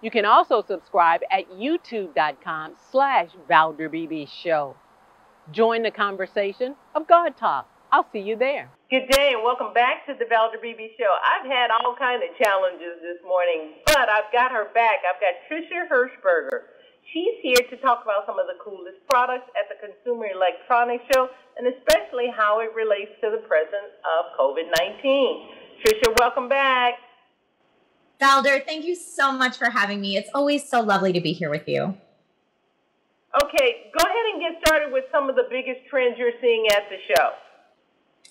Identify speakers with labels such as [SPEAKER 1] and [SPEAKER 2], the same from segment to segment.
[SPEAKER 1] You can also subscribe at YouTube.com slash ValderBeebeShow. Join the conversation of God Talk. I'll see you there.
[SPEAKER 2] Good day and welcome back to the Valder Beebe Show. I've had all kind of challenges this morning, but I've got her back. I've got Tricia Hirschberger. She's here to talk about some of the coolest products at the Consumer Electronics Show and especially how it relates to the presence of COVID-19. Tricia, welcome back.
[SPEAKER 3] Valder, thank you so much for having me. It's always so lovely to be here with you.
[SPEAKER 2] Okay, go ahead and get started with some of the biggest trends you're seeing at the show.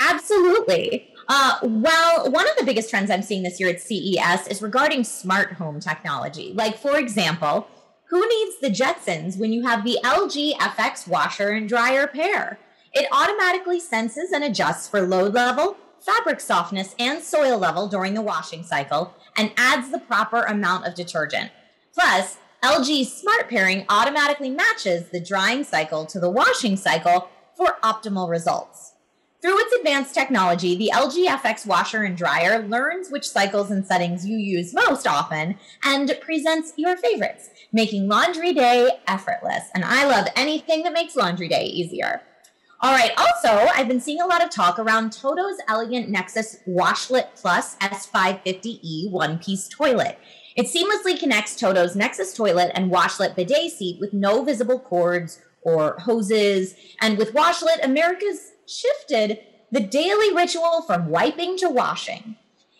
[SPEAKER 3] Absolutely. Uh, well, one of the biggest trends I'm seeing this year at CES is regarding smart home technology. Like, for example, who needs the Jetsons when you have the LG FX washer and dryer pair? It automatically senses and adjusts for load level, fabric softness, and soil level during the washing cycle and adds the proper amount of detergent. Plus, LG's smart pairing automatically matches the drying cycle to the washing cycle for optimal results. Through its advanced technology, the LG FX washer and dryer learns which cycles and settings you use most often and presents your favorites, making laundry day effortless. And I love anything that makes laundry day easier. All right, also, I've been seeing a lot of talk around Toto's Elegant Nexus Washlet Plus S550E one piece toilet. It seamlessly connects Toto's Nexus toilet and Washlet bidet seat with no visible cords or hoses. And with Washlet, America's shifted the daily ritual from wiping to washing.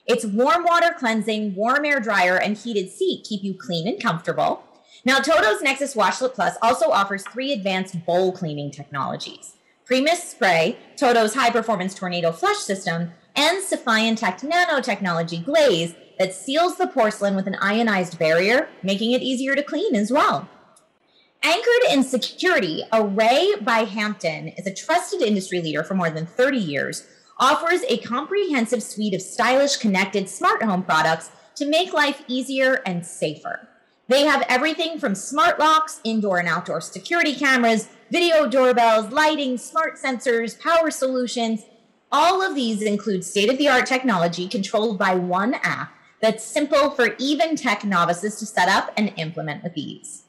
[SPEAKER 3] Its warm water cleansing, warm air dryer, and heated seat keep you clean and comfortable. Now, Toto's Nexus Washlet Plus also offers three advanced bowl cleaning technologies Pre-Mist Spray, Toto's high performance tornado flush system, and CeFiONtect nanotechnology glaze that seals the porcelain with an ionized barrier, making it easier to clean as well. Anchored in security, Array by Hampton is a trusted industry leader for more than 30 years, offers a comprehensive suite of stylish connected smart home products to make life easier and safer. They have everything from smart locks, indoor and outdoor security cameras, video doorbells, lighting, smart sensors, power solutions. All of these include state of the art technology controlled by one app that's simple for even tech novices to set up and implement with ease.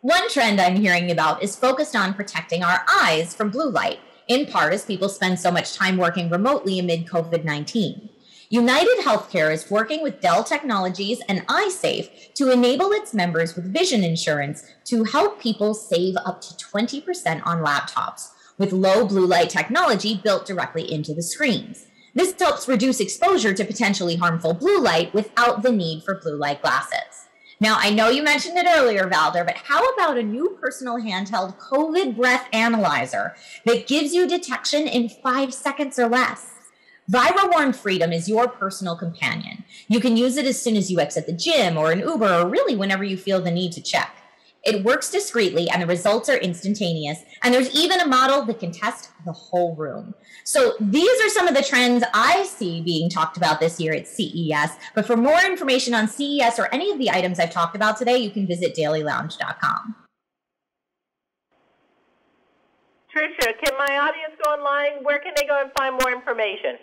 [SPEAKER 3] One trend I'm hearing about is focused on protecting our eyes from blue light, in part as people spend so much time working remotely amid COVID 19. United Healthcare is working with Dell Technologies and Eyesafe to enable its members with vision insurance to help people save up to 20% on laptops with low blue light technology built directly into the screens. This helps reduce exposure to potentially harmful blue light without the need for blue light glasses. Now, I know you mentioned it earlier, Valder, but how about a new personal handheld COVID breath analyzer that gives you detection in five seconds or less? ViraWarn Freedom is your personal companion. You can use it as soon as you exit the gym or an Uber or really whenever you feel the need to check. It works discreetly and the results are instantaneous. And there's even a model that can test the whole room. So these are some of the trends I see being talked about this year at CES. But for more information on CES or any of the items I've talked about today, you can visit dailylounge.com.
[SPEAKER 2] Tricia, can my audience go online? Where can they go and find more information?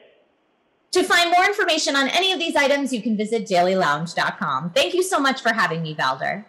[SPEAKER 3] To find more information on any of these items, you can visit dailylounge.com. Thank you so much for having me, Valder.